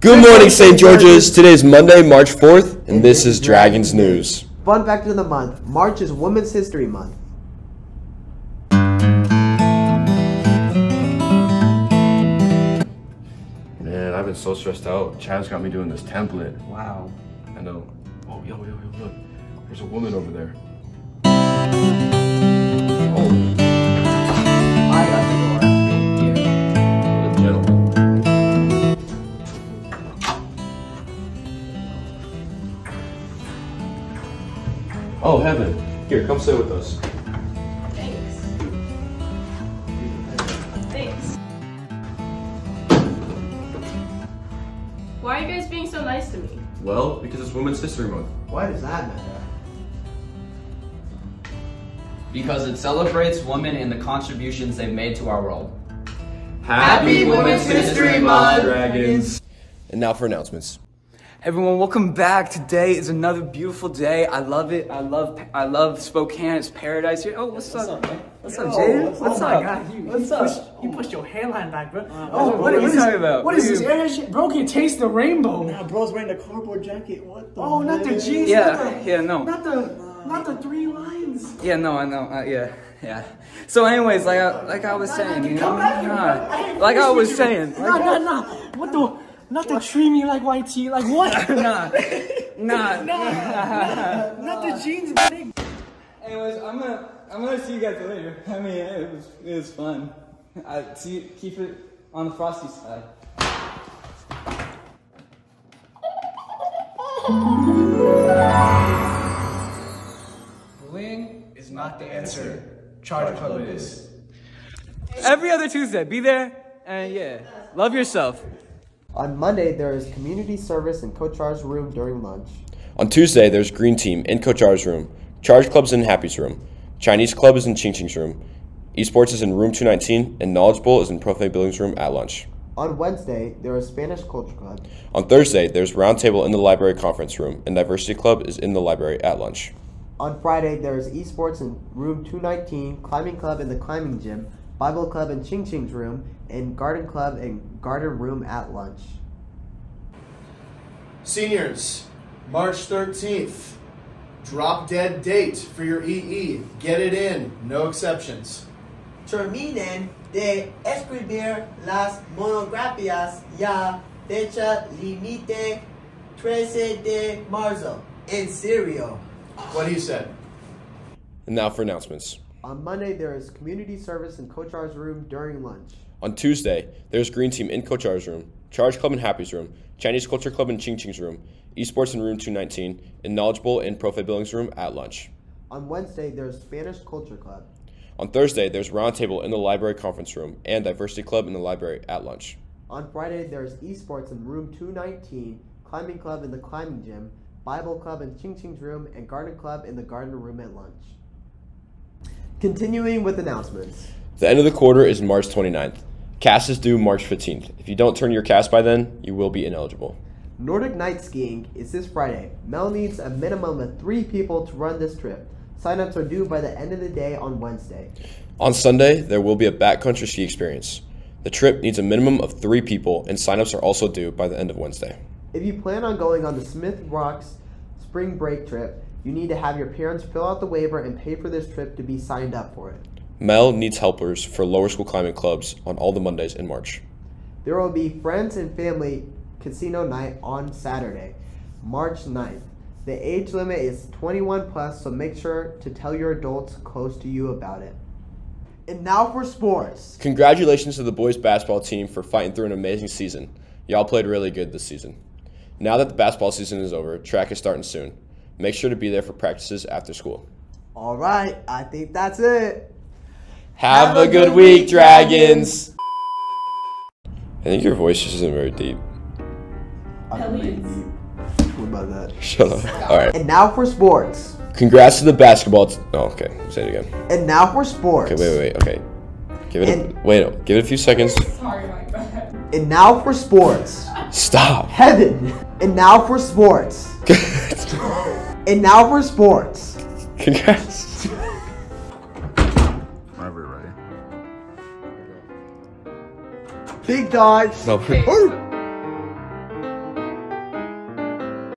Good morning, St. George's. Today is Monday, March 4th, and this is Dragons News. Fun fact of the month March is Women's History Month. Man, I've been so stressed out. Chad's got me doing this template. Wow. I know. Uh, oh, yo, yo, yo, look. There's a woman over there. Oh, Heaven. Here, come sit with us. Thanks. Thanks. Why are you guys being so nice to me? Well, because it's Women's History Month. Why does that matter? because it celebrates women and the contributions they've made to our world. Happy Women's History Month, Dragons. And now for announcements. Everyone, welcome back. Today is another beautiful day. I love it. I love I love Spokane. It's paradise here. Oh, what's up? What's up, Jaden? What's oh up? my god, you, what's you up? Pushed, you pushed your hairline back, bro. Oh, what are you is- talking about? What is What this are you- air? Bro can taste the rainbow. Nah, bro's wearing a cardboard jacket. What the? Oh, not the jeans. Yeah, not the, yeah, no. Not the, not the three lines. Yeah, no, I know. Uh, yeah, yeah. So, anyways, like I, like I was saying, you know, Come Nah. like I was saying, you. Nah, nah, nah. What the? Not to treat me like white tea. Like what? nah, nah. nah. not the jeans, big. Anyways, I'm gonna I'm gonna see you guys later. I mean, it was it was fun. I see keep it on the frosty side. Bullying is not the answer. Charge club is. Every other Tuesday, be there and yeah, love yourself. On Monday, there is community service in Coach R's room during lunch. On Tuesday, there's Green Team in Coach R's room. Charge Club's in Happy's room. Chinese Club is in Ching Ching's room. Esports is in room 219, and Knowledge Bowl is in Profe Billings' room at lunch. On Wednesday, there is Spanish Culture Club. On Thursday, there's Roundtable in the Library Conference Room, and Diversity Club is in the library at lunch. On Friday, there is esports in room 219, climbing club in the climbing gym, Bible club in Ching Ching's room, and garden club and garden room at lunch. Seniors, March 13th. Drop dead date for your EE. Get it in. No exceptions. terminen de escribir las monografías ya fecha límite 13 de marzo. En serio. What he said. And now for announcements. On Monday, there is community service in Coach R's room during lunch. On Tuesday, there's Green Team in Coach R's room, Charge Club in Happy's room, Chinese Culture Club in Ching Ching's room, Esports in room 219, and Knowledge Bowl in Profe Billings' room at lunch. On Wednesday, there is Spanish Culture Club. On Thursday, there's Roundtable in the Library Conference Room and Diversity Club in the library at lunch. On Friday, there is esports in room 219, climbing club in the climbing gym, Bible club in Ching Ching's room, and garden club in the garden room at lunch. Continuing with announcements. The end of the quarter is March 29th. CAS is due March 15th. If you don't turn your CAS by then, you will be ineligible. Nordic Night Skiing is this Friday. Mel needs a minimum of three people to run this trip. Signups are due by the end of the day on Wednesday. On Sunday, there will be a backcountry ski experience. The trip needs a minimum of three people, and signups are also due by the end of Wednesday. If you plan on going on the Smith Rocks spring break trip, you need to have your parents fill out the waiver and pay for this trip to be signed up for it. Mel needs helpers for lower school climbing clubs on all the Mondays in March. There will be friends and family casino night on Saturday, March 9th. The age limit is 21 plus, so make sure to tell your adults close to you about it. And now for sports. Congratulations to the boys basketball team for fighting through an amazing season. Y'all played really good this season. Now that the basketball season is over, track is starting soon. Make sure to be there for practices after school. All right, I think that's it. Have, a, good, week, Dragons! I think your voice just isn't very deep. Hellions. What about that? Shut up. All right. And now for sports. Congrats to the basketball. T- oh, okay. Say it again. And now for sports. Okay, wait, wait, wait. Okay. Give it. A, wait. no, Give it a few seconds. Sorry, my bad. And now for sports. Stop. Heaven. And now for sports. And now for sports. Congrats. Whenever you're ready. Big dogs. No,